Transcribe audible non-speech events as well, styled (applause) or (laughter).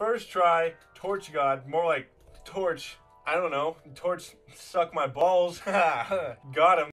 First try, torch god, more like torch, I don't know, torch suck my balls. (laughs) Got him.